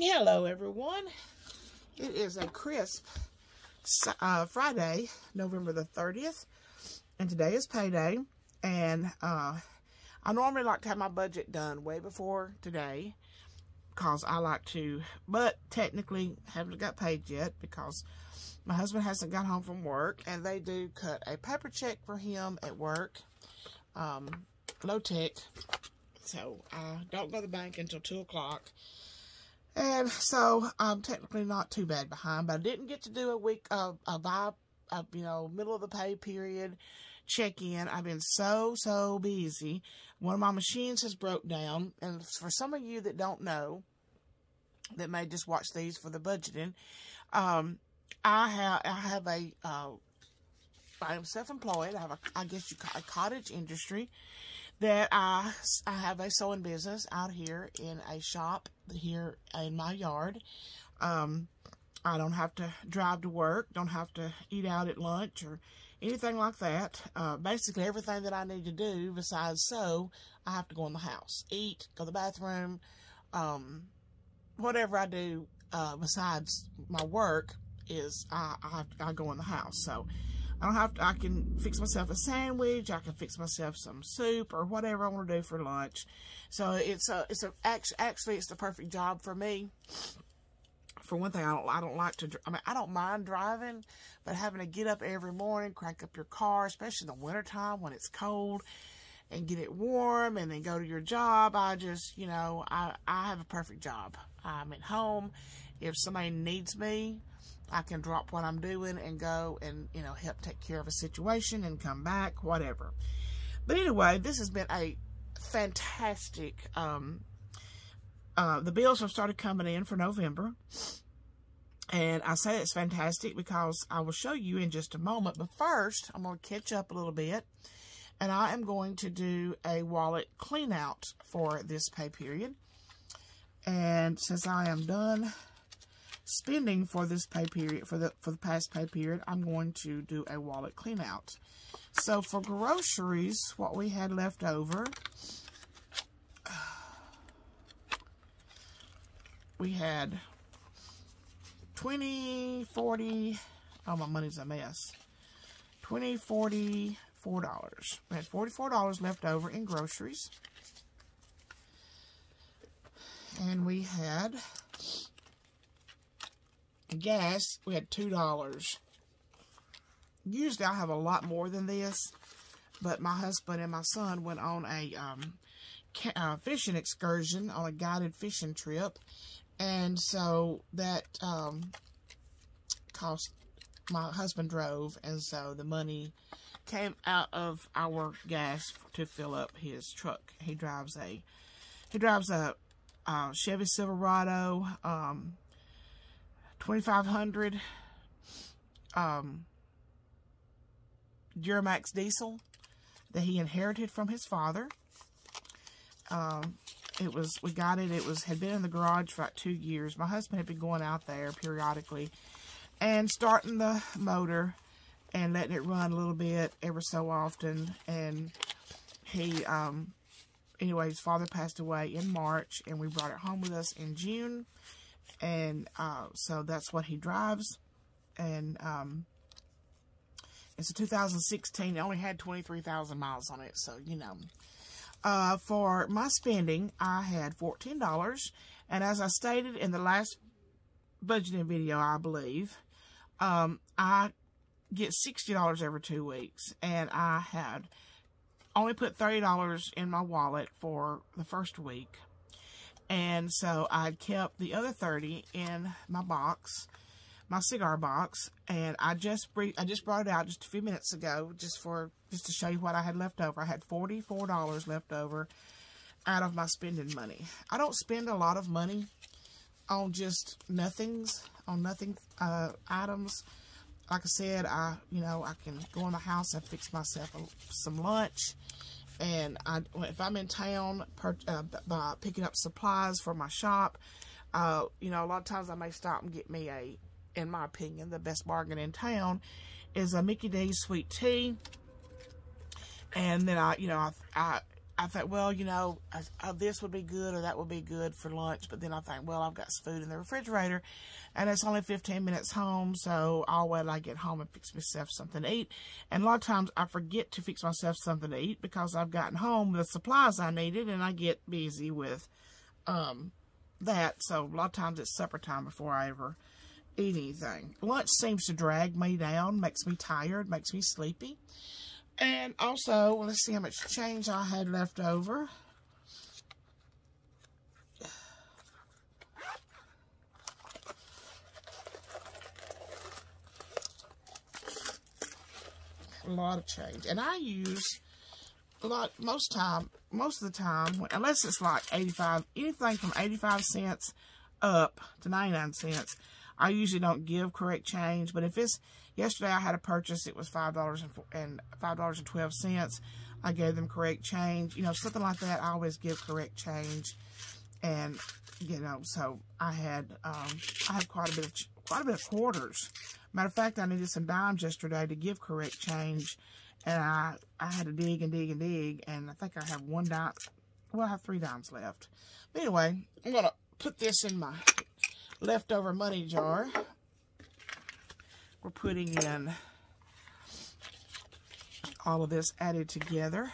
Hello, everyone. It is a crisp uh, Friday, November the 30th, and today is payday. And uh, I normally like to have my budget done way before today because I like to, but technically haven't got paid yet because my husband hasn't got home from work, and they do cut a paper check for him at work, um, low tech. So I don't go to the bank until 2 o'clock. And so I'm technically not too bad behind, but I didn't get to do a week of a vibe, of, you know, middle of the pay period check in. I've been so, so busy. One of my machines has broke down. And for some of you that don't know, that may just watch these for the budgeting, um, I have, I have a, uh, I am self-employed. I have a, I guess you call a cottage industry that I, I have a sewing business out here in a shop here in my yard. Um, I don't have to drive to work, don't have to eat out at lunch or anything like that. Uh, basically, everything that I need to do besides sew, I have to go in the house, eat, go to the bathroom, um, whatever I do uh, besides my work is I, I, I go in the house. So I don't have to, I can fix myself a sandwich, I can fix myself some soup or whatever I want to do for lunch. So it's a, it's a, actually, it's the perfect job for me. For one thing, I don't, I don't like to, I mean, I don't mind driving, but having to get up every morning, crank up your car, especially in the wintertime when it's cold, and get it warm and then go to your job. I just, you know, I, I have a perfect job. I'm at home. If somebody needs me, I can drop what I'm doing and go and, you know, help take care of a situation and come back, whatever. But anyway, this has been a fantastic, um, uh, the bills have started coming in for November. And I say it's fantastic because I will show you in just a moment. But first, I'm going to catch up a little bit. And I am going to do a wallet clean out for this pay period. And since I am done spending for this pay period, for the for the past pay period, I'm going to do a wallet clean out. So for groceries, what we had left over, we had 20, 40, oh, my money's a mess. 20, 40, $4. We had $44 left over in groceries. And we had gas, we had $2. Usually I have a lot more than this, but my husband and my son went on a um, uh, fishing excursion on a guided fishing trip. And so that um, cost, my husband drove, and so the money came out of our gas to fill up his truck. He drives a, he drives a uh, Chevy Silverado, um, 2500 um, Duramax diesel that he inherited from his father. Um, it was, we got it, it was, had been in the garage for about two years. My husband had been going out there periodically and starting the motor and letting it run a little bit ever so often. And he, um, anyway, his father passed away in March and we brought it home with us in June and uh, so that's what he drives. And um, it's a 2016. It only had 23,000 miles on it, so you know. Uh, for my spending, I had $14. And as I stated in the last budgeting video, I believe, um, I get $60 every two weeks. And I had only put $30 in my wallet for the first week. And so I kept the other 30 in my box, my cigar box, and I just I just brought it out just a few minutes ago just for just to show you what I had left over. I had $44 left over out of my spending money. I don't spend a lot of money on just nothings, on nothing uh, items. Like I said, I you know, I can go in the house and fix myself a, some lunch and I, if I'm in town per, uh, by picking up supplies for my shop, uh, you know, a lot of times I may stop and get me a, in my opinion, the best bargain in town is a Mickey D's sweet tea. And then I, you know, I, I, I thought, well, you know, uh, this would be good or that would be good for lunch. But then I think, well, I've got food in the refrigerator and it's only 15 minutes home. So I'll wait till I get home and fix myself something to eat. And a lot of times I forget to fix myself something to eat because I've gotten home with the supplies I needed and I get busy with um, that. So a lot of times it's supper time before I ever eat anything. Lunch seems to drag me down, makes me tired, makes me sleepy. And also, let's see how much change I had left over. A lot of change. And I use a lot, most time, most of the time, unless it's like 85, anything from 85 cents up to 99 cents, I usually don't give correct change, but if it's yesterday I had a purchase, it was five dollars and five dollars and twelve cents. I gave them correct change, you know, something like that. I always give correct change, and you know, so I had um, I had quite a bit of quite a bit of quarters. Matter of fact, I needed some dimes yesterday to give correct change, and I I had to dig and dig and dig, and I think I have one dime. Well, I have three dimes left. But anyway, I'm gonna put this in my leftover money jar. We're putting in all of this added together.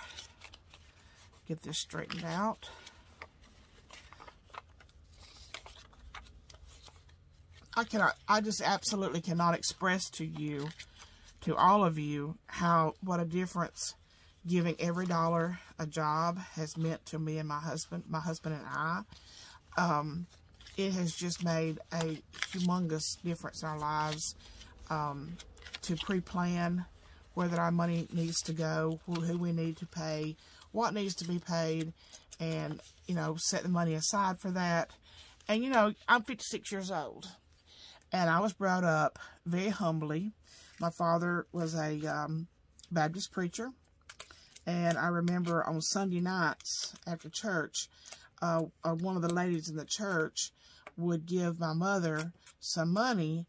Get this straightened out. I cannot, I just absolutely cannot express to you, to all of you, how, what a difference giving every dollar a job has meant to me and my husband, my husband and I. Um, it has just made a humongous difference in our lives um, to pre-plan where that our money needs to go, who, who we need to pay, what needs to be paid, and, you know, set the money aside for that. And, you know, I'm 56 years old, and I was brought up very humbly. My father was a um, Baptist preacher, and I remember on Sunday nights after church, uh, uh, one of the ladies in the church would give my mother some money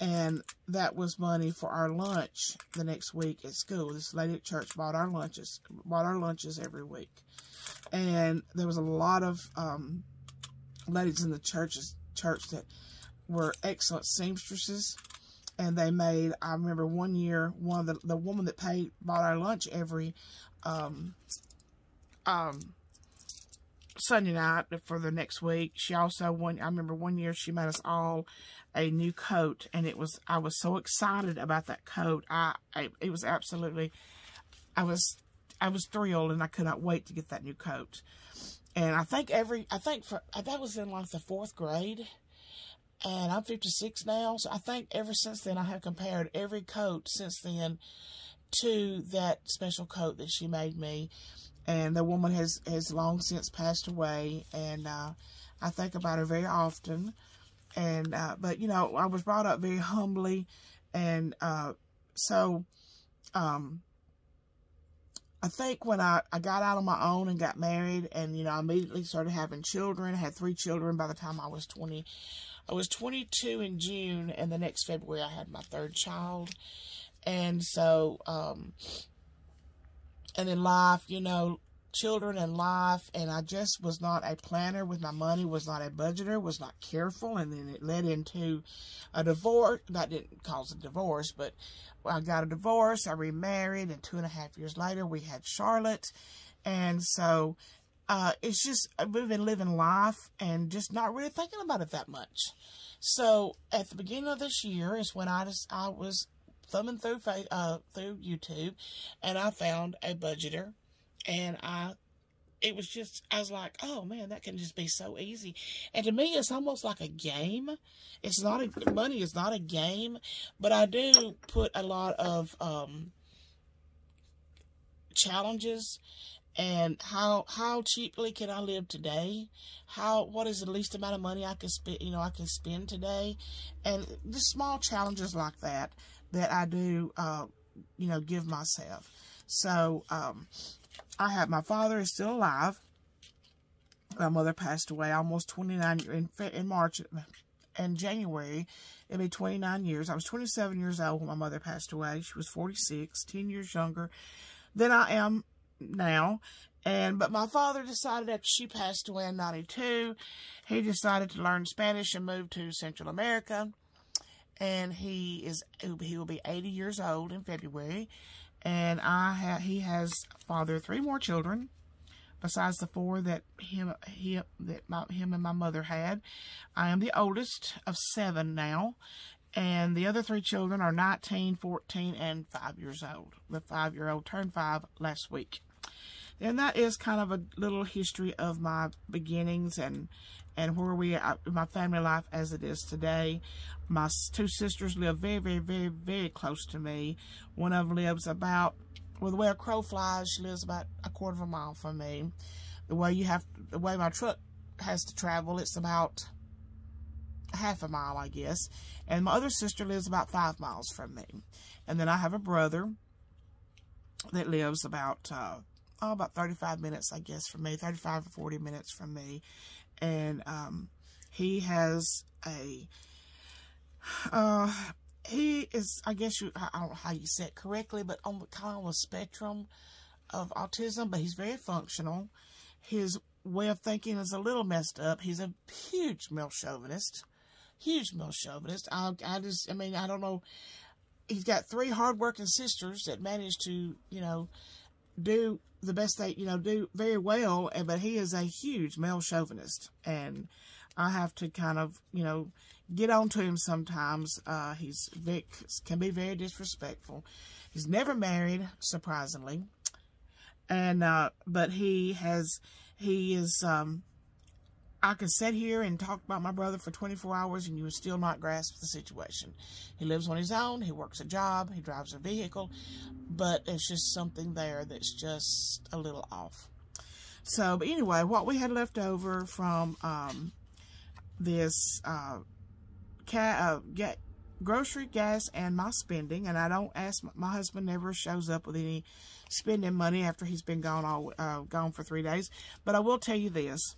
and that was money for our lunch the next week at school. This lady at church bought our lunches, bought our lunches every week, and there was a lot of um, ladies in the churches church that were excellent seamstresses, and they made. I remember one year, one of the the woman that paid bought our lunch every um, um, Sunday night for the next week. She also one I remember one year she made us all a new coat and it was I was so excited about that coat. I, I it was absolutely I was I was thrilled and I could not wait to get that new coat. And I think every I think for that was in like the fourth grade. And I'm 56 now, so I think ever since then I have compared every coat since then to that special coat that she made me and the woman has has long since passed away and uh, I think about her very often and uh, but you know I was brought up very humbly. And uh, so um, I think when I, I got out on my own and got married and you know I immediately started having children I had three children by the time I was 20 I was 22 in June and the next February I had my third child. And so um, and in life, you know, children and life, and I just was not a planner with my money, was not a budgeter, was not careful, and then it led into a divorce. That didn't cause a divorce, but I got a divorce, I remarried, and two and a half years later, we had Charlotte, and so uh, it's just we've been living life and just not really thinking about it that much. So at the beginning of this year is when I just I was thumbing through uh, through YouTube, and I found a budgeter, and I it was just I was like, oh man, that can just be so easy. And to me, it's almost like a game. It's not a money is not a game, but I do put a lot of um, challenges and how how cheaply can I live today? How what is the least amount of money I can spend? You know, I can spend today, and the small challenges like that that I do, uh, you know, give myself. So, um, I have, my father is still alive. My mother passed away almost 29, in, in March, in January, it'll be 29 years. I was 27 years old when my mother passed away. She was 46, 10 years younger than I am now. And but my father decided after she passed away in '92, he decided to learn Spanish and move to Central America. And he is he will be 80 years old in February. And I ha- he has fathered three more children besides the four that him he that my, him and my mother had. I am the oldest of seven now, and the other three children are 19, 14, and 5 years old. The 5-year-old turned 5 last week. And that is kind of a little history of my beginnings and and where we are, my family life as it is today. My two sisters live very, very, very, very close to me. One of them lives about, well, the way a crow flies, she lives about a quarter of a mile from me. The way you have, the way my truck has to travel, it's about half a mile, I guess. And my other sister lives about five miles from me. And then I have a brother that lives about, uh, oh, about 35 minutes, I guess, from me, 35 or 40 minutes from me. And um, he has a, uh, he is, I guess you, I don't know how you say it correctly, but on the kind of a spectrum of autism, but he's very functional. His way of thinking is a little messed up. He's a huge male chauvinist huge male chauvinist. I, I just, I mean, I don't know. He's got three hardworking sisters that managed to, you know, do the best they, you know, do very well. And but he is a huge male chauvinist, and I have to kind of, you know, get on to him sometimes. Uh, he's Vic can be very disrespectful. He's never married, surprisingly, and uh, but he has, he is. Um, I could sit here and talk about my brother for 24 hours and you would still not grasp the situation. He lives on his own, he works a job, he drives a vehicle, but it's just something there that's just a little off. So, but anyway, what we had left over from um, this uh, uh, get grocery, gas, and my spending, and I don't ask, my husband never shows up with any spending money after he's been gone all uh, gone for three days. But I will tell you this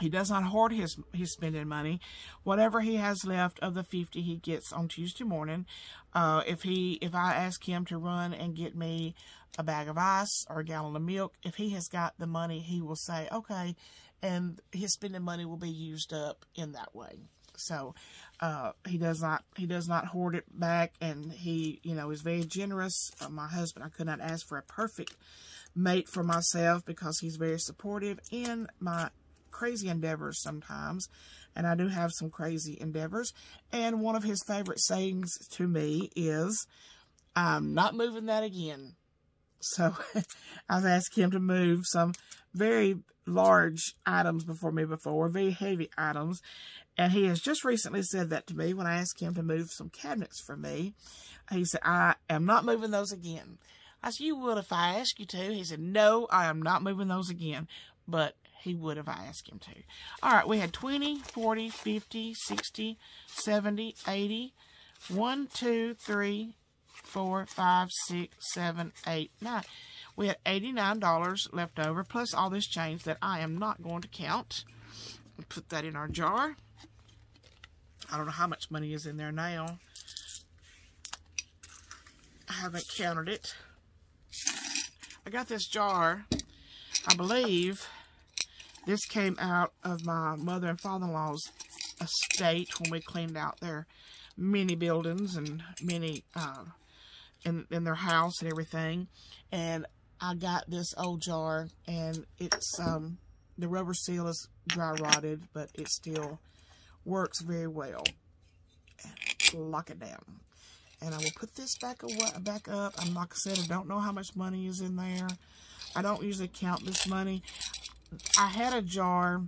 he does not hoard his, his spending money. Whatever he has left of the 50 he gets on Tuesday morning. Uh, if he, if I ask him to run and get me a bag of ice or a gallon of milk, if he has got the money, he will say, okay, and his spending money will be used up in that way. So, uh, he does not, he does not hoard it back and he, you know, is very generous. Uh, my husband, I could not ask for a perfect mate for myself because he's very supportive and my crazy endeavors sometimes. And I do have some crazy endeavors. And one of his favorite sayings to me is, I'm not moving that again. So I've asked him to move some very large items before me before, very heavy items. And he has just recently said that to me when I asked him to move some cabinets for me. He said, I am not moving those again. I said, you would if I asked you to. He said, no, I am not moving those again. But he would have asked him to. All right, we had 20, 40, 50, 60, 70, 80, 1, 2, 3, 4, 5, 6, 7, 8, 9. We had $89 left over, plus all this change that I am not going to count. Put that in our jar. I don't know how much money is in there now. I haven't counted it. I got this jar, I believe, this came out of my mother and father-in-law's estate when we cleaned out their many buildings and many uh, in, in their house and everything. And I got this old jar and it's um, the rubber seal is dry rotted, but it still works very well. Lock it down. And I will put this back away, back up. And like I said, I don't know how much money is in there. I don't usually count this money. I had a jar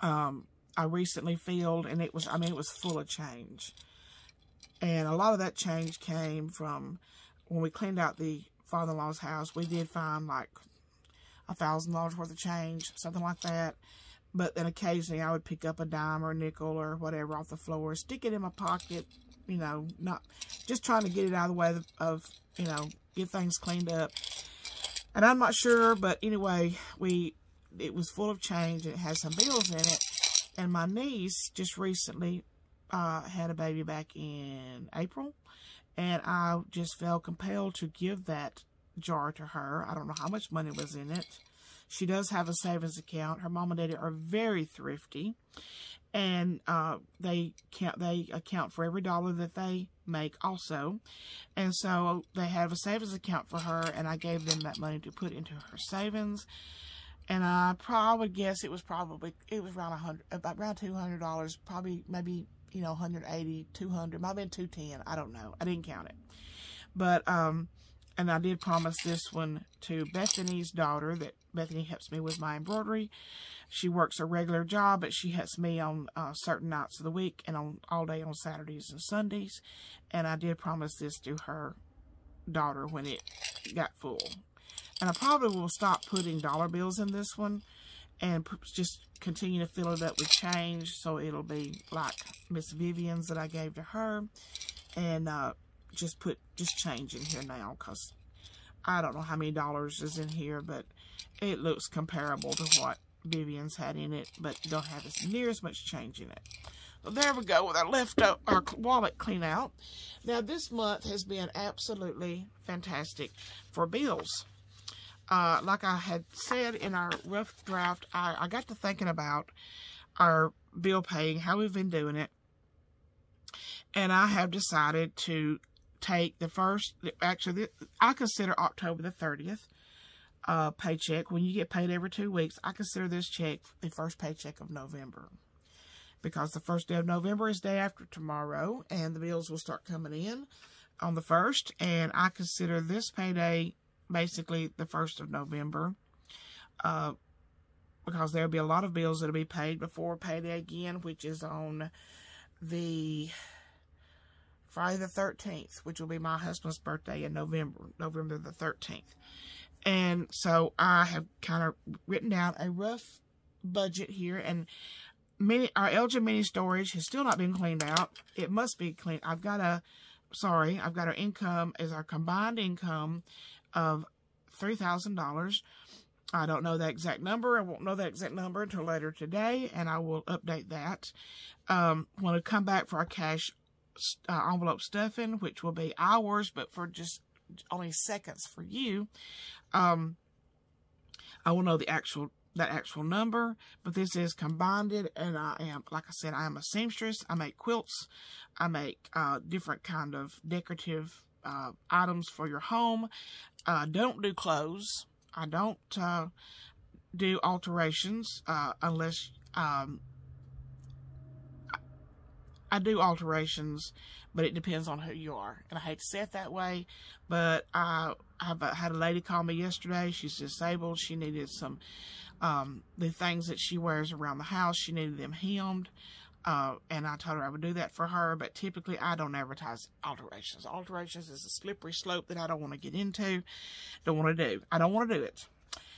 um, I recently filled, and it was, I mean, it was full of change. And a lot of that change came from when we cleaned out the father-in-law's house. We did find like a thousand dollars worth of change, something like that. But then occasionally I would pick up a dime or a nickel or whatever off the floor, stick it in my pocket, you know, not just trying to get it out of the way of, of you know, get things cleaned up. And I'm not sure, but anyway, we it was full of change. and It had some bills in it. And my niece just recently uh, had a baby back in April. And I just felt compelled to give that jar to her. I don't know how much money was in it. She does have a savings account. Her mom and daddy are very thrifty, and uh, they count they account for every dollar that they make also, and so they have a savings account for her, and I gave them that money to put into her savings. And I probably guess it was probably it was around a hundred about around two hundred dollars, probably maybe you know 180, 200, might have been 210. I don't know. I didn't count it, but um, and I did promise this one to Bethany's daughter that Bethany helps me with my embroidery. She works a regular job, but she helps me on uh, certain nights of the week and on all day on Saturdays and Sundays. And I did promise this to her daughter when it got full. And I probably will stop putting dollar bills in this one and just continue to fill it up with change. So it'll be like Miss Vivian's that I gave to her. And uh, just put just change in here now because I don't know how many dollars is in here, but it looks comparable to what Vivian's had in it, but don't have as near as much change in it. So there we go with our left our wallet clean out. Now this month has been absolutely fantastic for bills. Uh, like I had said in our rough draft, I, I got to thinking about our bill paying, how we've been doing it, and I have decided to take the first, actually, I consider October the 30th uh, paycheck. When you get paid every two weeks, I consider this check the first paycheck of November. Because the first day of November is day after tomorrow, and the bills will start coming in on the 1st. And I consider this payday basically the 1st of November. Uh, because there'll be a lot of bills that'll be paid before payday again, which is on the Friday the 13th, which will be my husband's birthday in November, November the 13th. And so I have kind of written down a rough budget here and mini, our Elgin mini storage has still not been cleaned out. It must be cleaned. I've got a, sorry, I've got our income is our combined income of $3,000. I don't know the exact number. I won't know the exact number until later today, and I will update that. Um, when I come back for our cash uh, envelope stuffing, which will be hours, but for just only seconds for you. Um, I will know the actual that actual number, but this is combined and I am, like I said, I am a seamstress. I make quilts. I make uh, different kind of decorative uh, items for your home. I don't do clothes. I don't uh, do alterations uh, unless um, I do alterations, but it depends on who you are. And I hate to say it that way, but I have had a lady call me yesterday. She's disabled. She needed some, um, the things that she wears around the house, she needed them hemmed. Uh, and I told her I would do that for her, but typically I don't advertise alterations. Alterations is a slippery slope that I don't want to get into, don't want to do. I don't want to do it.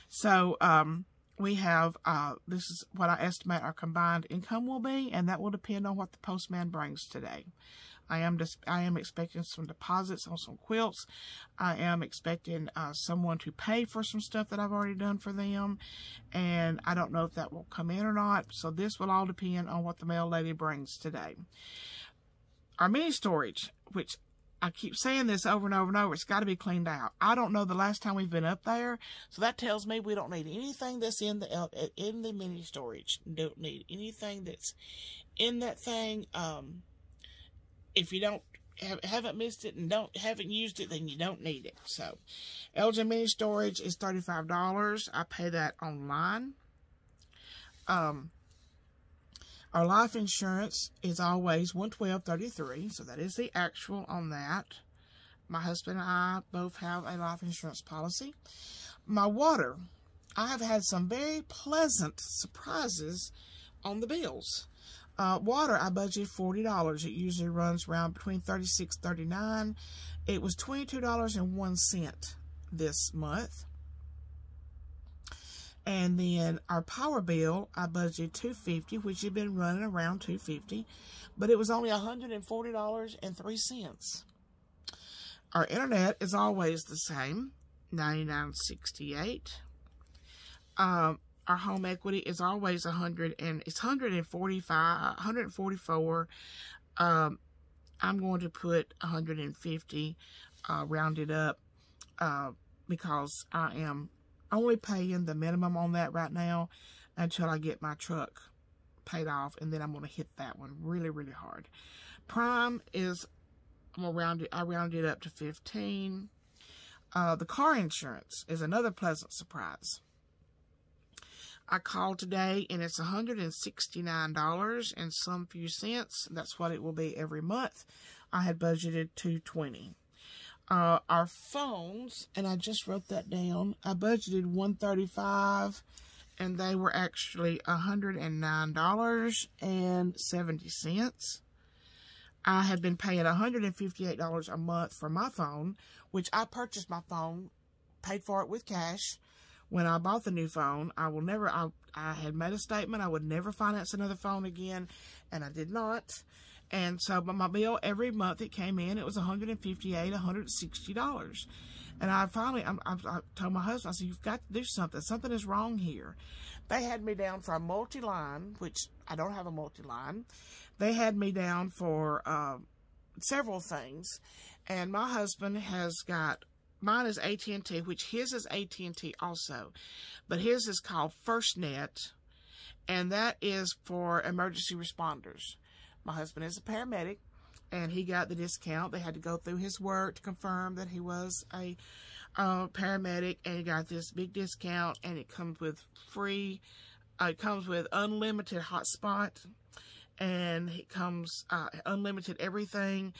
So, um, we have, uh, this is what I estimate our combined income will be, and that will depend on what the postman brings today. I am I am expecting some deposits on some quilts. I am expecting uh, someone to pay for some stuff that I've already done for them, and I don't know if that will come in or not. So this will all depend on what the mail lady brings today. Our mini storage, which I keep saying this over and over and over. It's got to be cleaned out. I don't know the last time we've been up there, so that tells me we don't need anything that's in the in the mini storage. Don't need anything that's in that thing. Um, if you don't have, haven't missed it and don't haven't used it, then you don't need it. So, Elgin mini storage is thirty five dollars. I pay that online. Um, our life insurance is always 112.33, so that is the actual on that. My husband and I both have a life insurance policy. My water, I have had some very pleasant surprises on the bills. Uh, water, I budgeted $40. It usually runs around between $36 $39 It was $22.01 this month. And then our power bill, I budgeted 250 which had been running around 250 but it was only $140.03. Our internet is always the same, 99.68. Um, our home equity is always 100 and it's 145, 144. Um, I'm going to put 150, uh, rounded up. Uh, because I am only paying the minimum on that right now until I get my truck paid off and then I'm going to hit that one really really hard. Prime is I'm gonna round it I round it up to 15. Uh, the car insurance is another pleasant surprise. I called today and it's $169 and some few cents. That's what it will be every month. I had budgeted 220 our phones, and I just wrote that down. I budgeted 135 and they were actually $109.70. I had been paying $158 a month for my phone, which I purchased my phone, paid for it with cash, when I bought the new phone, I will never, I, I had made a statement I would never finance another phone again, and I did not. And so, my bill every month it came in, it was $158, $160. And I finally, I, I, I told my husband, I said, you've got to do something. Something is wrong here. They had me down for a multi-line, which I don't have a multi-line. They had me down for uh, several things. And my husband has got mine is AT&T, which his is AT&T also, but his is called FirstNet, and that is for emergency responders. My husband is a paramedic, and he got the discount. They had to go through his work to confirm that he was a uh, paramedic, and he got this big discount, and it comes with free. Uh, it comes with unlimited hotspot, and it comes uh, unlimited everything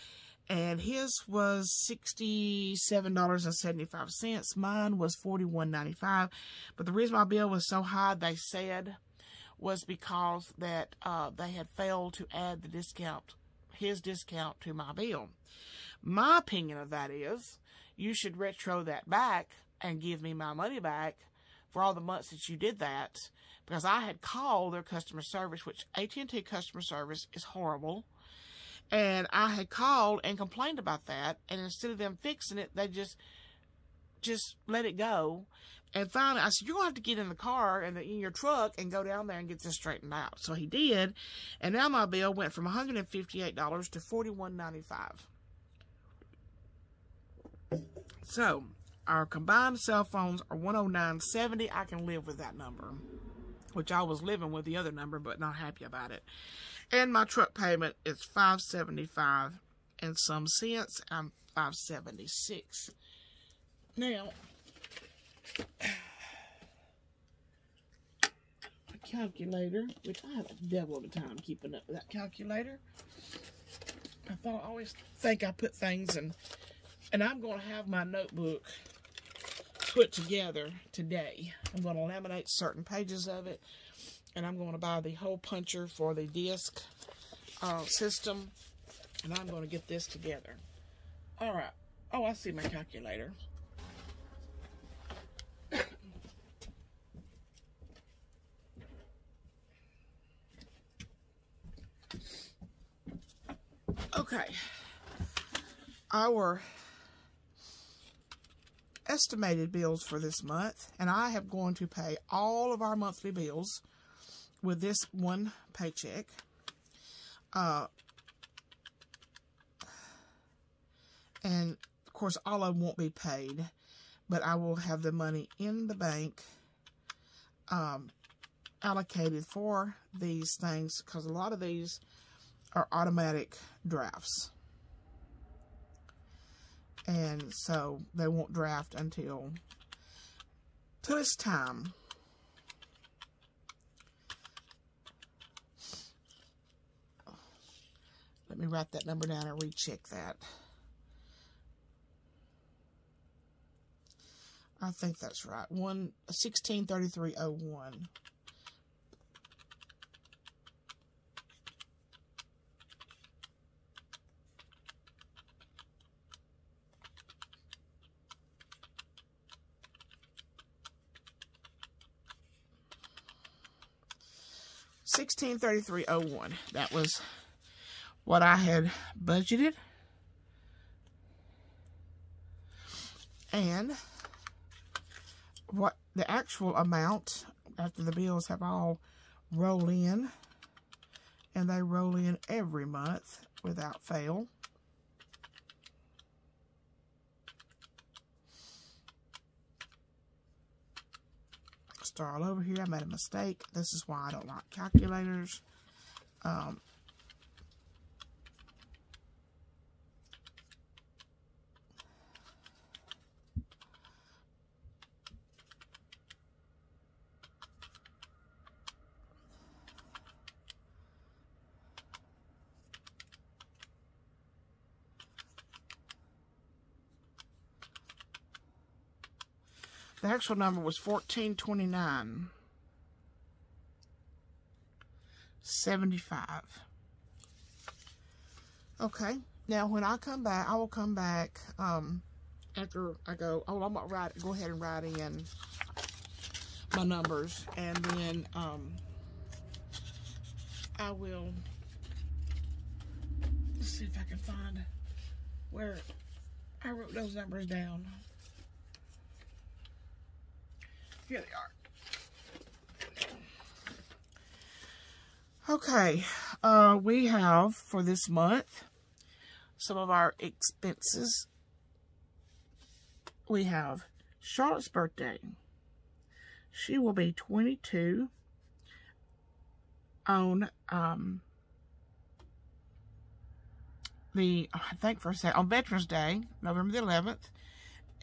and his was $67.75. Mine was $41.95. But the reason my bill was so high, they said, was because that uh, they had failed to add the discount, his discount to my bill. My opinion of that is you should retro that back and give me my money back for all the months that you did that because I had called their customer service, which AT&T customer service is horrible and I had called and complained about that. And instead of them fixing it, they just, just let it go. And finally, I said, you're going to have to get in the car and in your truck and go down there and get this straightened out. So he did. And now my bill went from $158 to $41.95. So our combined cell phones are 109.70. I can live with that number, which I was living with the other number, but not happy about it. And my truck payment is 575 and some cents. I'm 576. Now, a calculator, which I have a devil of a time keeping up with that calculator. I thought I always think I put things in, and I'm going to have my notebook put together today. I'm going to laminate certain pages of it and I'm going to buy the hole puncher for the disc uh, system, and I'm going to get this together. All right. Oh, I see my calculator. Okay. Our estimated bills for this month, and I have going to pay all of our monthly bills with this one paycheck. Uh, and of course, all of them won't be paid, but I will have the money in the bank um, allocated for these things because a lot of these are automatic drafts. And so they won't draft until till time. Let me write that number down and recheck that. I think that's right. One sixteen thirty three oh one. Sixteen thirty three oh one. That was what I had budgeted. And what the actual amount after the bills have all rolled in. And they roll in every month without fail. Start all over here. I made a mistake. This is why I don't like calculators. Um, actual number was 1429. 75. Okay. Now, when I come back, I will come back um, after I go. Oh, I'm going to write, go ahead and write in my numbers. And then um, I will, see if I can find where I wrote those numbers down. Here they are. Okay, uh, we have for this month some of our expenses. We have Charlotte's birthday. She will be 22 on um, the, I think for a second, on Veterans Day, November the 11th.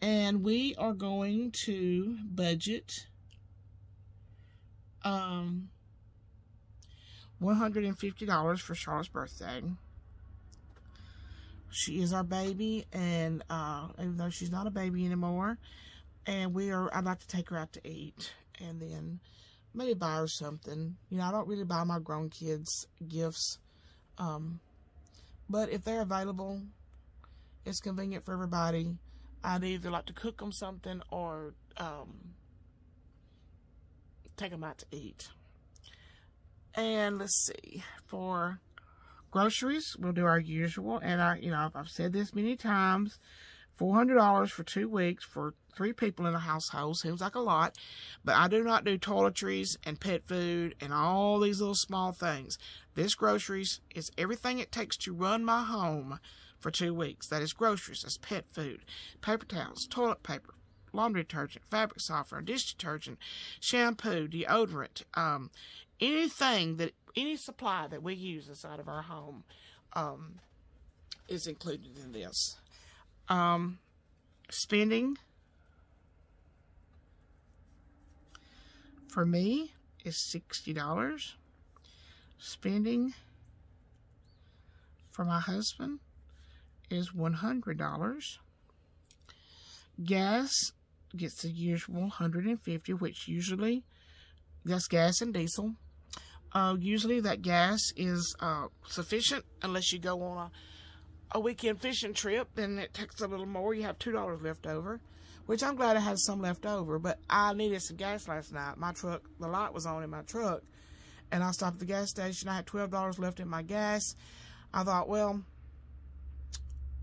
And we are going to budget um, $150 for Charlotte's birthday. She is our baby, and uh, even though she's not a baby anymore, and we are, I'd like to take her out to eat, and then maybe buy her something. You know, I don't really buy my grown kids gifts, um, but if they're available, it's convenient for everybody. I'd either like to cook them something or um, take them out to eat. And let's see, for groceries, we'll do our usual. And I, you know, I've said this many times, $400 for two weeks for three people in a household seems like a lot, but I do not do toiletries and pet food and all these little small things. This groceries is everything it takes to run my home for two weeks. That is groceries, that's pet food, paper towels, toilet paper, laundry detergent, fabric softener, dish detergent, shampoo, deodorant, um, anything that, any supply that we use inside of our home um, is included in this. Um, spending for me is $60. Spending for my husband is $100. Gas gets the usual 150 which usually, that's gas and diesel. Uh, usually that gas is uh, sufficient unless you go on a, a weekend fishing trip, then it takes a little more. You have $2 left over, which I'm glad I had some left over, but I needed some gas last night. My truck, the light was on in my truck, and I stopped at the gas station. I had $12 left in my gas. I thought, well,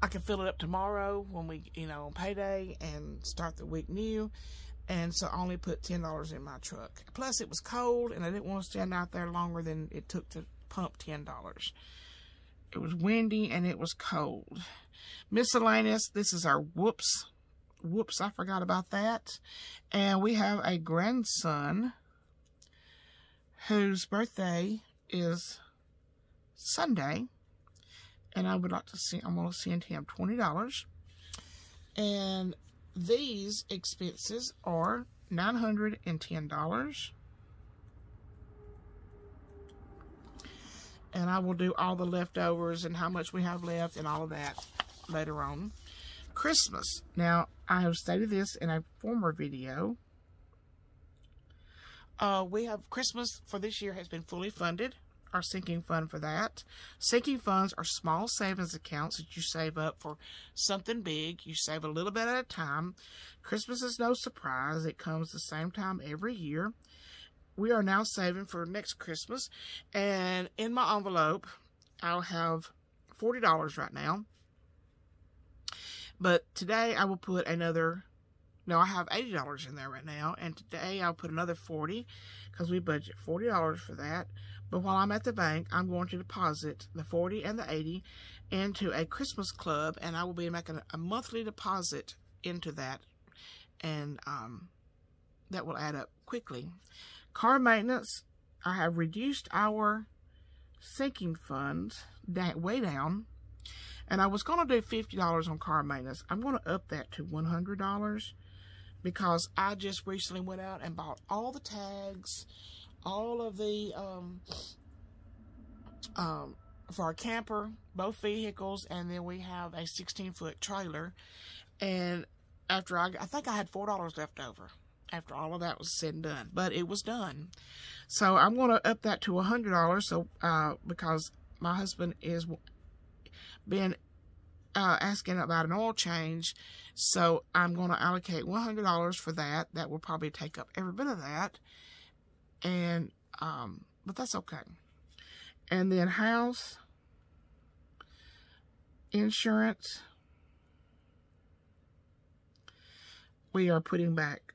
I can fill it up tomorrow when we, you know, on payday and start the week new. And so I only put $10 in my truck. Plus, it was cold and I didn't want to stand out there longer than it took to pump $10. It was windy and it was cold. Miscellaneous, this is our whoops. Whoops, I forgot about that. And we have a grandson whose birthday is Sunday and I would like to see, I'm going to send him $20. And these expenses are $910. And I will do all the leftovers and how much we have left and all of that later on. Christmas. Now, I have stated this in a former video. Uh, we have Christmas for this year has been fully funded our sinking fund for that. Sinking funds are small savings accounts that you save up for something big. You save a little bit at a time. Christmas is no surprise. It comes the same time every year. We are now saving for next Christmas. And in my envelope, I'll have $40 right now. But today I will put another no, I have $80 in there right now, and today I'll put another 40 because we budget $40 for that. But while I'm at the bank, I'm going to deposit the 40 and the 80 into a Christmas club, and I will be making a monthly deposit into that, and um, that will add up quickly. Car maintenance, I have reduced our sinking funds that way down. And I was going to do $50 on car maintenance. I'm going to up that to $100 because I just recently went out and bought all the tags, all of the, um, um, for our camper, both vehicles, and then we have a 16 foot trailer. And after I, I think I had $4 left over after all of that was said and done, but it was done. So I'm going to up that to a $100 so, uh, because my husband is been uh, asking about an oil change. So I'm going to allocate $100 for that. That will probably take up every bit of that. And, um, but that's okay. And then house insurance. We are putting back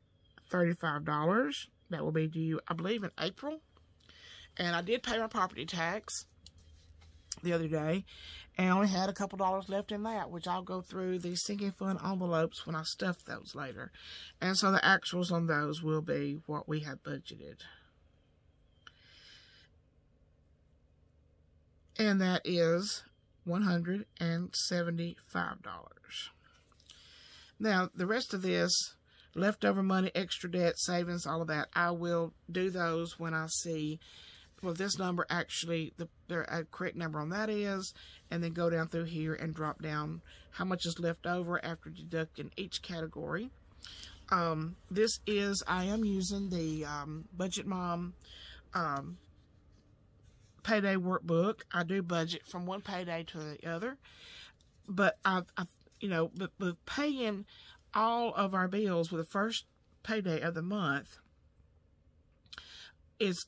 $35. That will be due, I believe, in April. And I did pay my property tax the other day and I only had a couple dollars left in that, which I'll go through the sinking fund envelopes when I stuff those later. And so the actuals on those will be what we have budgeted. And that is $175. Now, the rest of this, leftover money, extra debt, savings, all of that, I will do those when I see well, this number actually, the, the correct number on that is, and then go down through here and drop down how much is left over after deducting each category. Um, this is, I am using the um, Budget Mom um, payday workbook. I do budget from one payday to the other, but I've, I've you know, but, but paying all of our bills with the first payday of the month is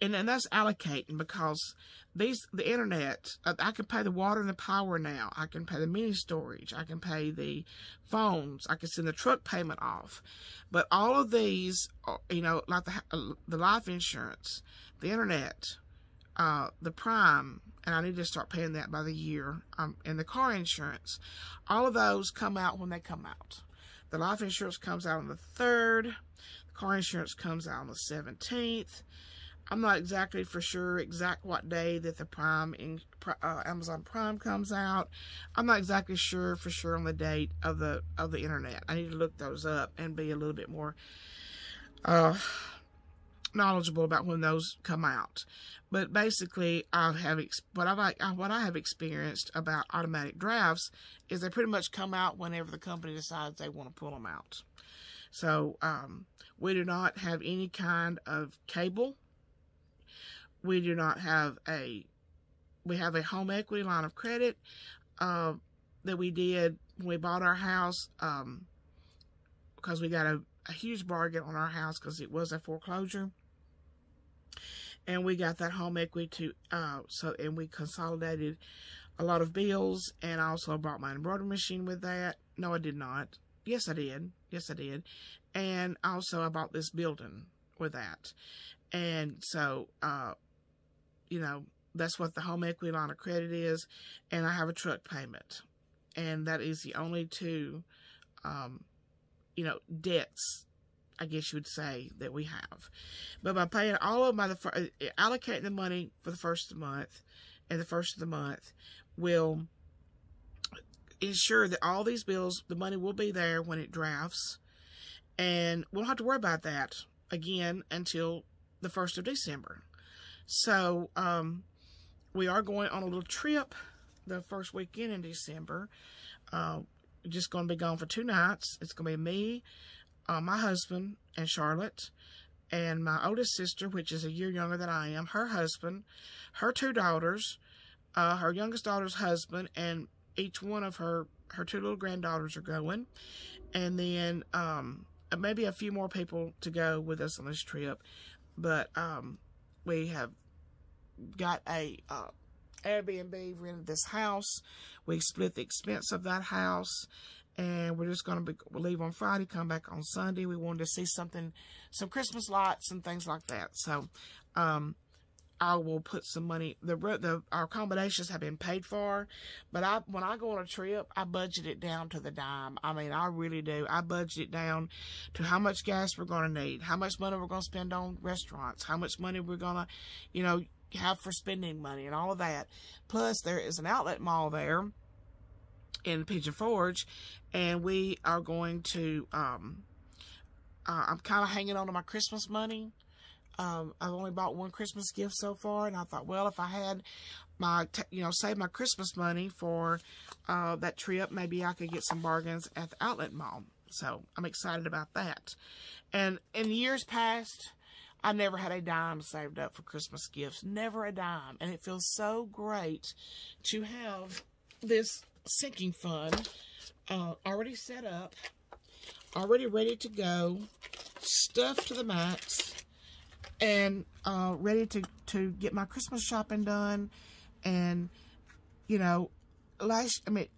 and, and that's allocating because these the internet I, I, can pay the water and the power now. I can pay the mini storage. I can pay the phones. I can send the truck payment off. But all of these you know like the, uh, the life insurance the internet uh, the prime and i need to start paying that by the year um, and the car insurance all of those come out when they come out the life insurance comes out on the 3rd the car insurance comes out on the 17th I'm not exactly for sure exact what day that the Prime in uh, Amazon Prime comes out. I'm not exactly sure for sure on the date of the of the internet. I need to look those up and be a little bit more uh, knowledgeable about when those come out. But basically, I have what I like what I have experienced about automatic drafts is they pretty much come out whenever the company decides they want to pull them out. So um, we do not have any kind of cable we do not have a, we have a home equity line of credit uh, that we did when we bought our house um, because we got a, a huge bargain on our house because it was a foreclosure. And we got that home equity to, uh, so, and we consolidated a lot of bills and I also bought my embroidery machine with that. No, I did not. Yes, I did. Yes, I did. And also I bought this building with that. And so, uh, you know, that's what the home equity line of credit is. And I have a truck payment. And that is the only two, um, you know, debts, I guess you would say, that we have. But by paying all of my, the, uh, allocating the money for the first of the month and the first of the month will ensure that all these bills, the money will be there when it drafts. And we'll have to worry about that again until the 1st of December. So, um, we are going on a little trip the first weekend in December. Uh, just going to be gone for two nights. It's going to be me, uh, my husband, and Charlotte, and my oldest sister, which is a year younger than I am, her husband, her two daughters, uh, her youngest daughter's husband, and each one of her, her two little granddaughters are going. And then um, maybe a few more people to go with us on this trip. But um, we have got a uh, Airbnb, rented this house. We split the expense of that house. And we're just going to leave on Friday, come back on Sunday. We wanted to see something, some Christmas lights and things like that. So, um, I will put some money. The the our accommodations have been paid for, but I when I go on a trip, I budget it down to the dime. I mean, I really do. I budget it down to how much gas we're going to need, how much money we're going to spend on restaurants, how much money we're going to, you know, have for spending money and all of that. Plus, there is an outlet mall there in Pigeon Forge, and we are going to. Um, uh, I'm kind of hanging on to my Christmas money um, I've only bought one Christmas gift so far, and I thought, well, if I had my, you know, save my Christmas money for uh, that trip, maybe I could get some bargains at the outlet mall. So I'm excited about that. And in years past, I never had a dime saved up for Christmas gifts. Never a dime. And it feels so great to have this sinking fund uh, already set up, already ready to go, stuffed to the max and uh, ready to, to get my Christmas shopping done. And, you know, last, I mean,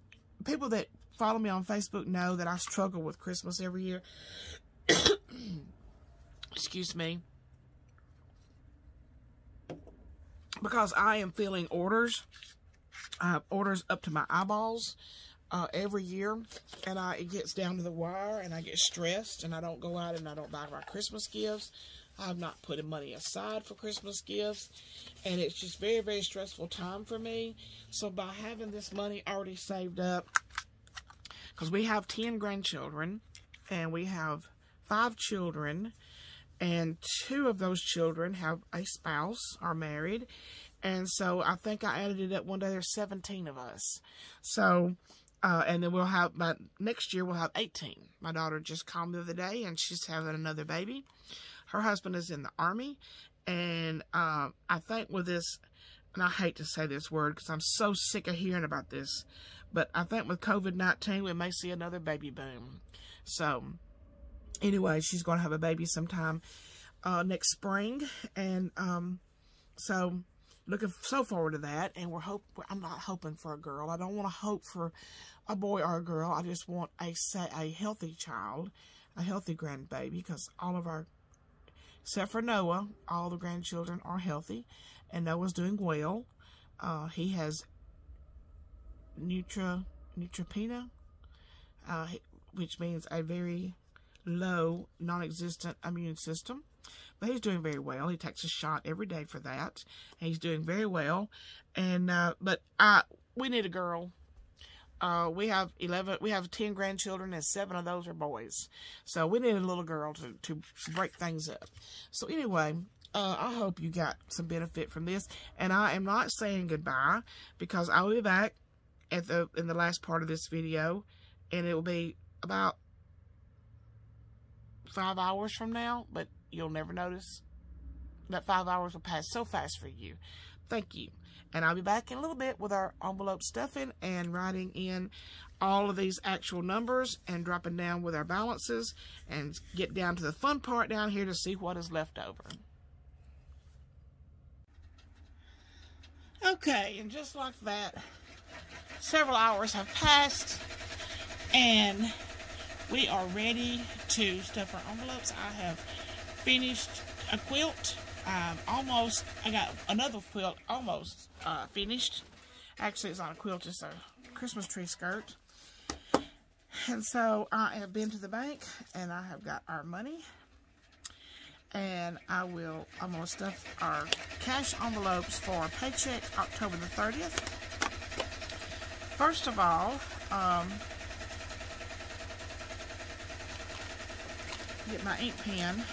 people that follow me on Facebook know that I struggle with Christmas every year. Excuse me. Because I am filling orders, uh, orders up to my eyeballs uh, every year, and I it gets down to the wire, and I get stressed, and I don't go out and I don't buy my Christmas gifts. I'm not putting money aside for Christmas gifts. And it's just very, very stressful time for me. So by having this money already saved up, because we have 10 grandchildren and we have five children, and two of those children have a spouse, are married. And so I think I added it up one day, there's 17 of us. So, uh, and then we'll have, by next year, we'll have 18. My daughter just called me the other day and she's having another baby. Her husband is in the army, and uh, I think with this, and I hate to say this word because I'm so sick of hearing about this, but I think with COVID 19, we may see another baby boom. So, anyway, she's going to have a baby sometime uh, next spring, and um, so looking so forward to that. And we're hope I'm not hoping for a girl. I don't want to hope for a boy or a girl. I just want a a healthy child, a healthy grandbaby, because all of our Except for Noah, all the grandchildren are healthy, and Noah's doing well. Uh, he has neutra, neutropenia, uh, which means a very low, non-existent immune system. But he's doing very well. He takes a shot every day for that. He's doing very well. And uh, but I we need a girl. Uh, we have 11, we have 10 grandchildren and seven of those are boys. So we need a little girl to, to break things up. So anyway, uh, I hope you got some benefit from this. And I am not saying goodbye because I will be back at the, in the last part of this video and it will be about five hours from now, but you'll never notice that five hours will pass so fast for you. Thank you. And I'll be back in a little bit with our envelope stuffing and writing in all of these actual numbers and dropping down with our balances and get down to the fun part down here to see what is left over. Okay, and just like that, several hours have passed and we are ready to stuff our envelopes. I have finished a quilt um, almost, I got another quilt almost uh, finished. Actually, it's not a quilt, it's a Christmas tree skirt. And so I have been to the bank and I have got our money. And I will, I'm going to stuff our cash envelopes for paycheck October the 30th. First of all, um, get my ink pen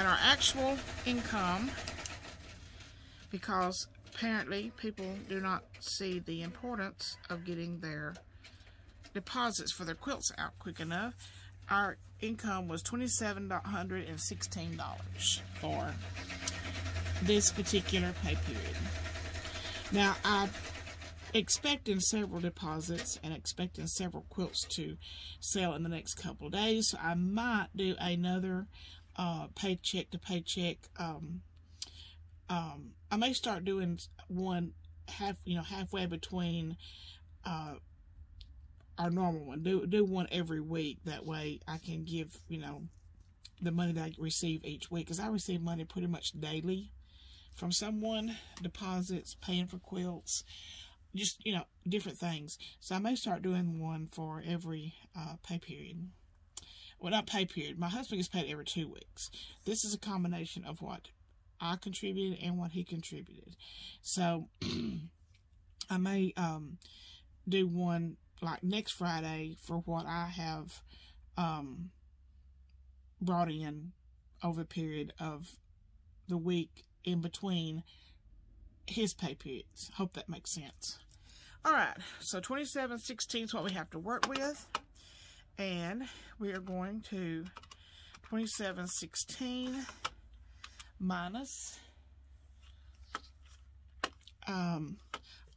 and our actual income because apparently people do not see the importance of getting their deposits for their quilts out quick enough. Our income was $2,716 for this particular pay period. Now, I'm expecting several deposits and expecting several quilts to sell in the next couple days, so I might do another uh, paycheck to paycheck. Um, um, I may start doing one half, you know, halfway between uh, our normal one. Do do one every week. That way, I can give you know the money that I receive each week because I receive money pretty much daily from someone, deposits, paying for quilts, just, you know, different things. So I may start doing one for every uh, pay period. Well, not pay period. My husband gets paid every two weeks. This is a combination of what I contributed and what he contributed. So I may um, do one like next Friday for what I have um, brought in over a period of the week in between his pay periods. Hope that makes sense. All right, so 2716 is what we have to work with. And we are going to 2716 minus um,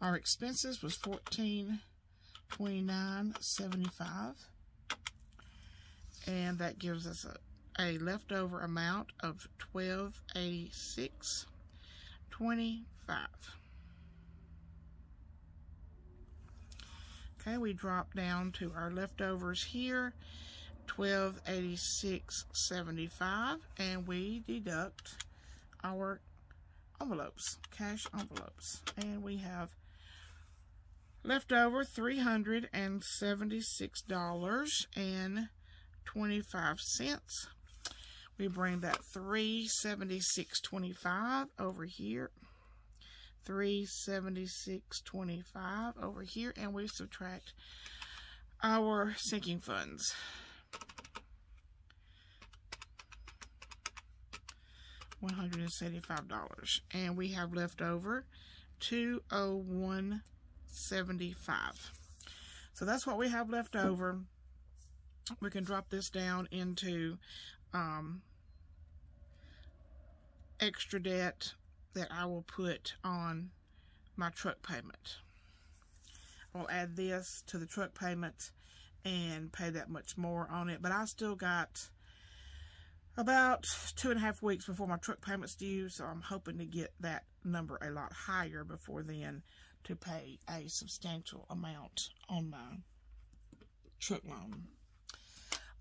our expenses was 1429.75 and that gives us a, a leftover amount of 1286.25 okay we drop down to our leftovers here 1286.75 and we deduct our envelopes cash envelopes. And we have left over $376.25 we bring that 376.25 over here 376.25 over here and we subtract our sinking funds. $175 and we have left over 20175 so that's what we have left over. We can drop this down into um, extra debt that I will put on my truck payment. I'll add this to the truck payment and pay that much more on it. But I still got about two and a half weeks before my truck payment's due, so I'm hoping to get that number a lot higher before then to pay a substantial amount on my truck loan.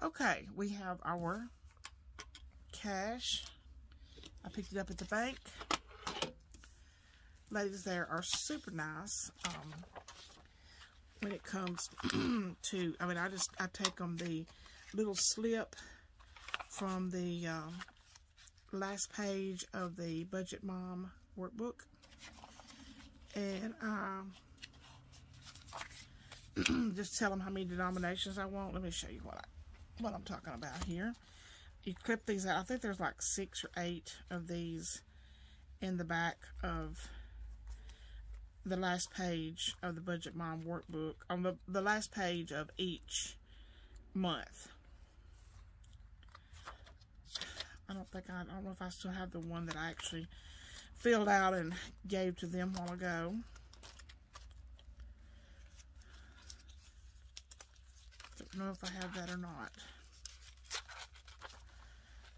Okay, we have our cash. I picked it up at the bank. Ladies there are super nice. Um, when it comes to, I mean, I just, I take them the little slip from the um, last page of the Budget Mom workbook. And um, just tell them how many denominations I want. Let me show you what, I, what I'm talking about here. You clip these out. I think there's like six or eight of these in the back of the last page of the Budget Mom workbook, on the, the last page of each month. I don't think I, I don't know if I still have the one that I actually filled out and gave to them a while ago. Don't know if I have that or not.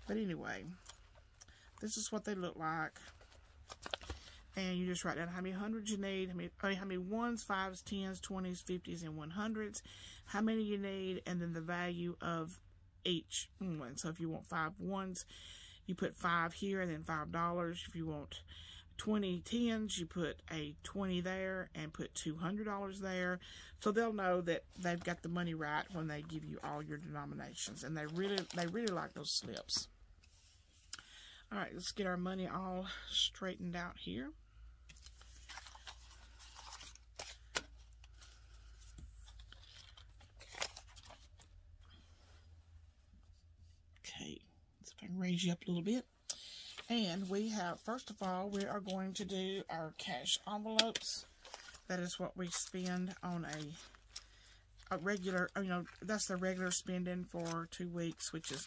But anyway, this is what they look like. And you just write down how many hundreds you need, how many, how many ones, fives, tens, twenties, fifties, and one hundreds, how many you need, and then the value of each one. So if you want five ones, you put five here and then five dollars. If you want 20 tens, you put a 20 there and put $200 there. So they'll know that they've got the money right when they give you all your denominations. And they really, they really like those slips. All right, let's get our money all straightened out here. Raise you up a little bit. And we have, first of all, we are going to do our cash envelopes. That is what we spend on a, a regular, you know, that's the regular spending for two weeks, which is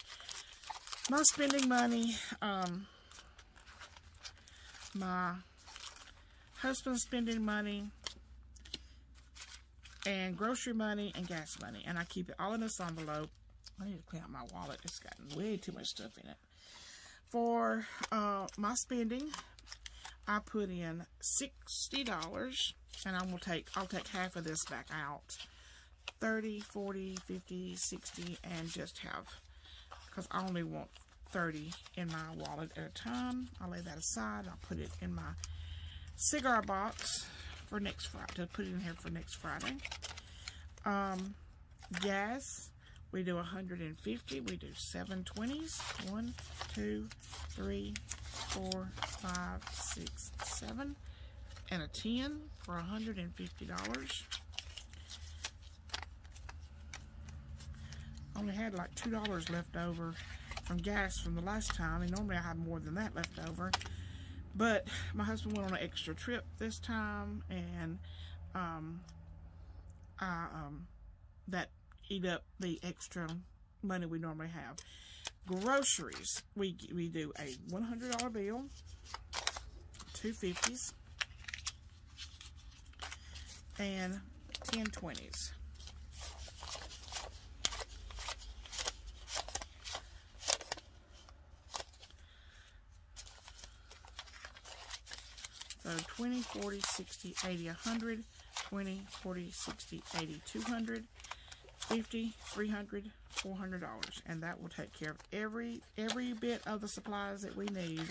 my spending money, um, my husband's spending money, and grocery money and gas money. And I keep it all in this envelope. I need to clean out my wallet. It's gotten way too much stuff in it. For uh, my spending, I put in $60 and I will take, I'll take half of this back out. 30, 40, 50, 60, and just have, because I only want 30 in my wallet at a time. I'll lay that aside. I'll put it in my cigar box for next Friday. To put it in here for next Friday. Um, gas. We do 150. We do 720s. One, two, three, four, five, six, seven. And a 10 for $150. only had like two dollars left over from gas from the last time and normally I have more than that left over but my husband went on an extra trip this time and um, I, um, that eat up the extra money we normally have. Groceries we we do a $100 bill two fifties and 10 20s So 20, 40, 60, 80, 100, 20, 40, 60, 80, 200, 50, 300, 400 dollars and that will take care of every every bit of the supplies that we need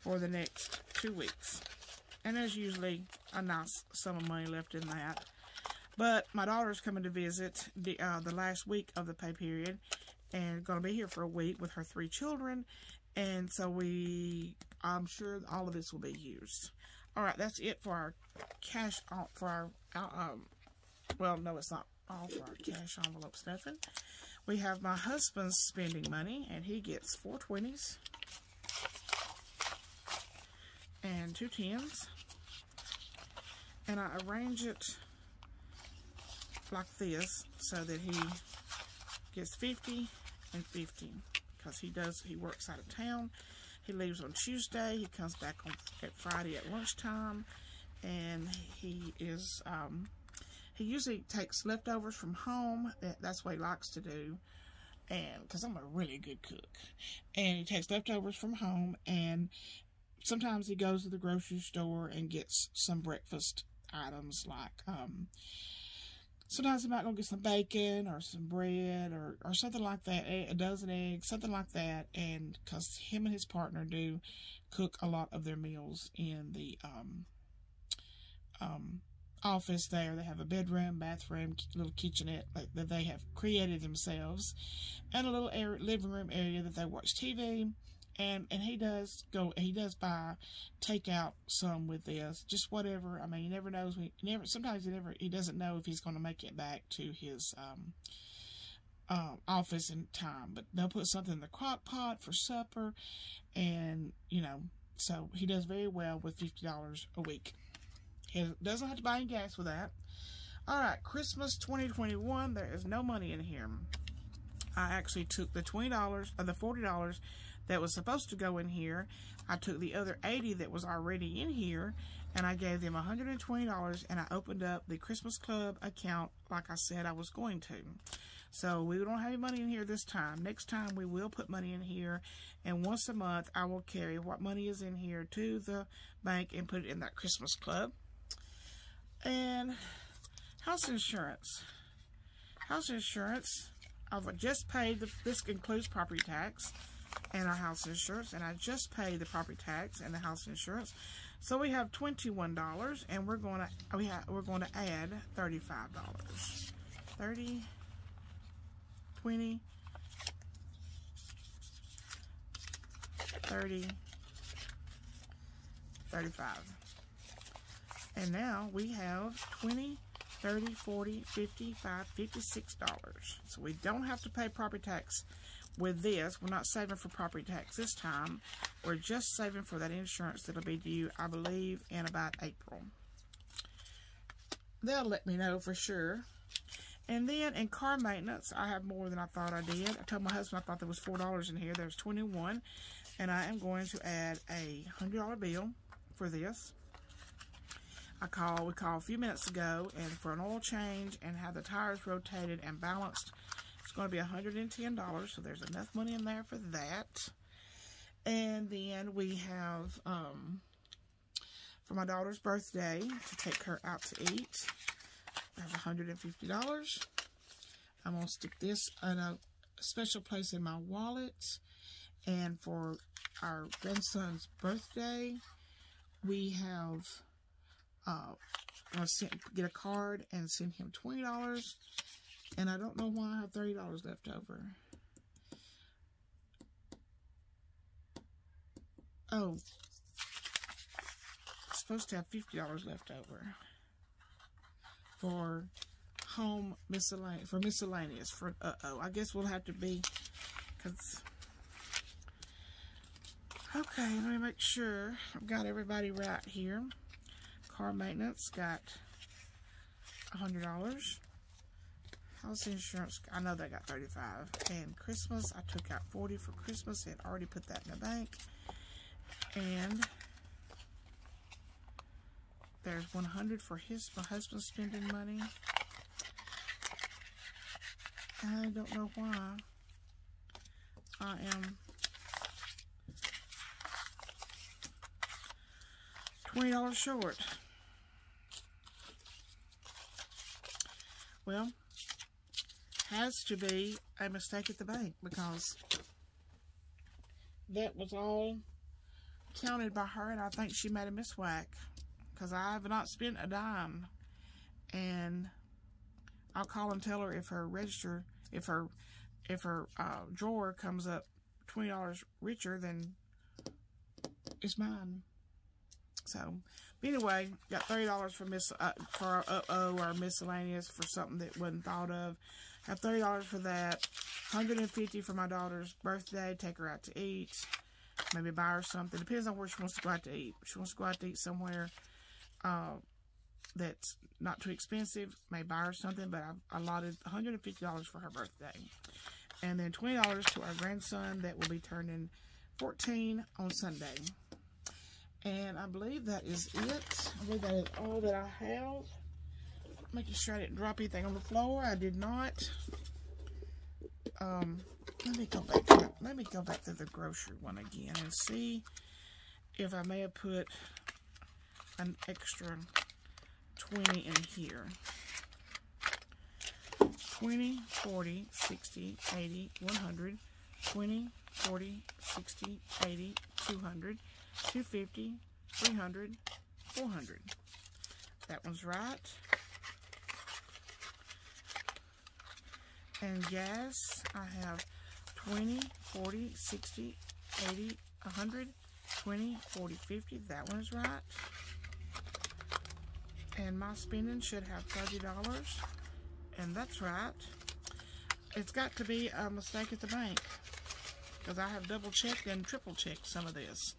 for the next two weeks. And there's usually a nice sum of money left in that. But my daughter's coming to visit the uh, the last week of the pay period and to be here for a week with her three children. And so we I'm sure all of this will be used. All right, that's it for our cash, for our, um, well, no, it's not all for our cash envelopes, nothing. We have my husband's spending money, and he gets four 20s and two 10s. And I arrange it like this so that he gets 50 and 50 because he does, he works out of town he leaves on Tuesday. He comes back on at Friday at lunchtime, and he is um, he usually takes leftovers from home. That's what he likes to do, and because I'm a really good cook, and he takes leftovers from home, and sometimes he goes to the grocery store and gets some breakfast items like um, sometimes I might go get some bacon or some bread or, or something like that, a dozen eggs, something like that. And because him and his partner do cook a lot of their meals in the um, um, office there. They have a bedroom, bathroom, little kitchenette like, that they have created themselves, and a little living room area that they watch TV and and he does go he does buy take out some with this just whatever i mean he never knows he never sometimes he never he doesn't know if he's going to make it back to his um uh, office in time but they'll put something in the crock pot for supper and you know so he does very well with $50 a week doesn't have to buy any gas with that all right christmas 2021 there is no money in here i actually took the $20 or uh, the $40 that was supposed to go in here. I took the other 80 that was already in here and I gave them $120 and I opened up the Christmas Club account like I said I was going to. So we don't have any money in here this time. Next time we will put money in here and once a month I will carry what money is in here to the bank and put it in that Christmas Club. And house insurance. House insurance, I've just paid, the, this includes property tax and our house insurance and I just paid the property tax and the house insurance. So we have $21 and we're going to we have we're going to add $35 30 20 30 35 and now we have 20 30 40 55 56 dollars so we don't have to pay property tax with this, we're not saving for property tax this time. We're just saving for that insurance that'll be due, I believe, in about April. They'll let me know for sure. And then in car maintenance, I have more than I thought I did. I told my husband I thought there was $4 in here. There's 21 And I am going to add a $100 bill for this. I called, we called a few minutes ago, and for an oil change and have the tires rotated and balanced, it's going to be $110, so there's enough money in there for that. And then we have, um, for my daughter's birthday, to take her out to eat, I have $150. I'm going to stick this in a special place in my wallet. And for our grandson's birthday, we have uh, to get a card and send him twenty dollars. And I don't know why I have thirty dollars left over. Oh, supposed to have fifty dollars left over for home miscellaneous for miscellaneous for uh oh I guess we'll have to be because okay let me make sure I've got everybody right here car maintenance got a hundred dollars. House insurance I know they got 35 and Christmas I took out 40 for Christmas and already put that in the bank. And there's 100 for his my husband spending money. I don't know why. I am $20 short. Well, has to be a mistake at the bank because that was all counted by her and I think she made a miswhack because I have not spent a dime and I'll call and tell her if her register, if her, if her uh, drawer comes up twenty dollars richer, than it's mine. So, but anyway, got thirty dollars for miss uh, for uh oh or miscellaneous for something that wasn't thought of. Have thirty dollars for that. Hundred and fifty for my daughter's birthday. Take her out to eat. Maybe buy her something. Depends on where she wants to go out to eat. She wants to go out to eat somewhere. Uh, that's not too expensive. May buy her something, but I've allotted $150 for her birthday. And then $20 to our grandson that will be turning 14 on Sunday. And I believe that is it. I believe that is all that I have. Making sure I didn't drop anything on the floor. I did not. Um, let me go back. To, let me go back to the grocery one again and see if I may have put an extra 20 in here. 20, 40, 60, 80, 100, 20, 40, 60, 80, 200, 250, 300, 400. That one's right. And yes, I have 20, 40, 60, 80, 100, 20, 40, 50. That one is right and my spending should have $30 and that's right it's got to be a mistake at the bank because I have double checked and triple checked some of this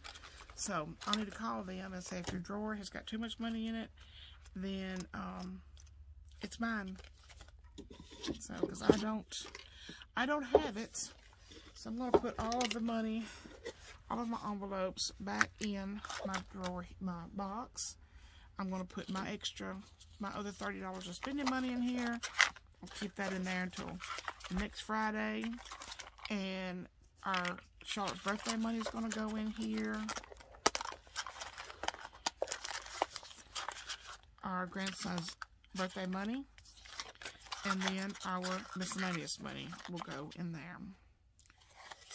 so I need to call them and say if your drawer has got too much money in it then um, it's mine so because I don't I don't have it so I'm to put all of the money all of my envelopes back in my drawer my box I'm going to put my extra, my other $30 of spending money in here. I'll keep that in there until next Friday. And our Charlotte's birthday money is going to go in here. Our grandson's birthday money. And then our miscellaneous money will go in there.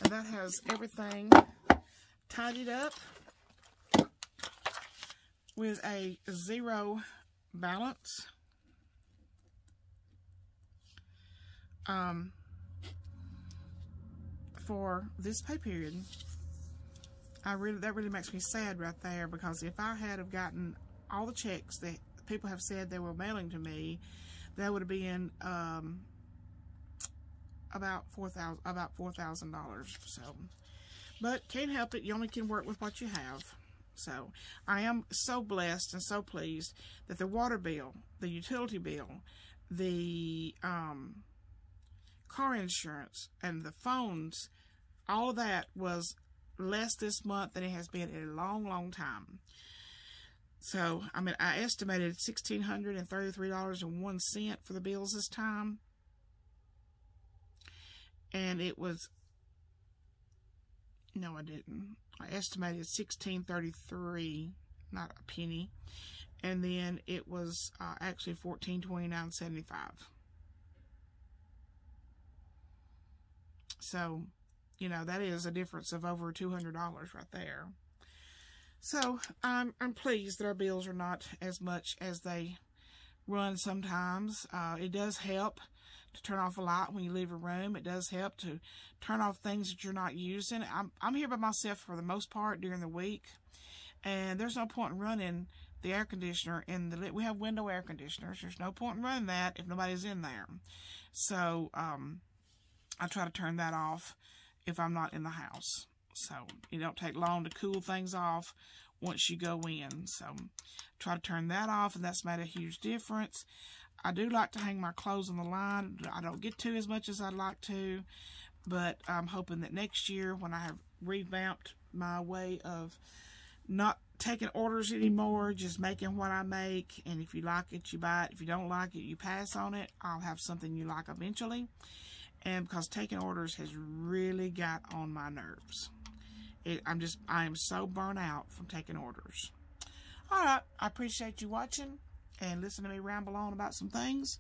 And that has everything tidied up with a zero balance. Um, for this pay period. I really that really makes me sad right there because if I had have gotten all the checks that people have said they were mailing to me, that would have been um, about four thousand about four thousand dollars. So, but can't help it. You only can work with what you have. So I am so blessed and so pleased that the water bill, the utility bill, the um, car insurance, and the phones, all of that was less this month than it has been in a long, long time. So, I mean, I estimated $1,633.01 for the bills this time. And it was, no, I didn't. I estimated 1633 not a penny and then it was uh, actually 1429.75 so you know, that is a difference of over $200 right there. So I'm, I'm pleased that our bills are not as much as they run sometimes. Uh, it does help to turn off a light when you leave a room. It does help to turn off things that you're not using. I'm, I'm here by myself for the most part during the week. And there's no point in running the air conditioner in the, we have window air conditioners. There's no point in running that if nobody's in there. So, um, I try to turn that off if I'm not in the house. So it don't take long to cool things off once you go in. So try to turn that off and that's made a huge difference. I do like to hang my clothes on the line. I don't get to as much as I'd like to, but I'm hoping that next year when I have revamped my way of not taking orders anymore, just making what I make. And if you like it, you buy it. If you don't like it, you pass on it. I'll have something you like eventually. And because taking orders has really got on my nerves. It, I'm just, I am so burnt out from taking orders. All right. I appreciate you watching and listen to me ramble on about some things.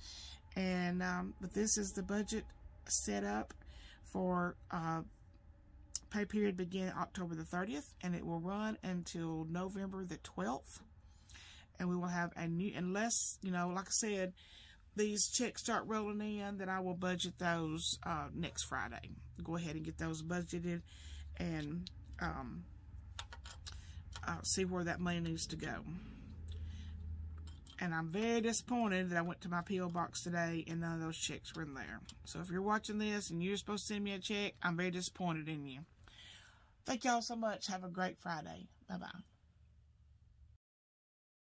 And, um, but this is the budget set up for, uh, pay period begin October the 30th and it will run until November the 12th. And we will have a new, unless, you know, like I said, these checks start rolling in, then I will budget those uh, next Friday. Go ahead and get those budgeted and um, uh, see where that money needs to go. And I'm very disappointed that I went to my P.O. box today and none of those checks were in there. So if you're watching this and you're supposed to send me a check, I'm very disappointed in you. Thank y'all so much. Have a great Friday. Bye-bye.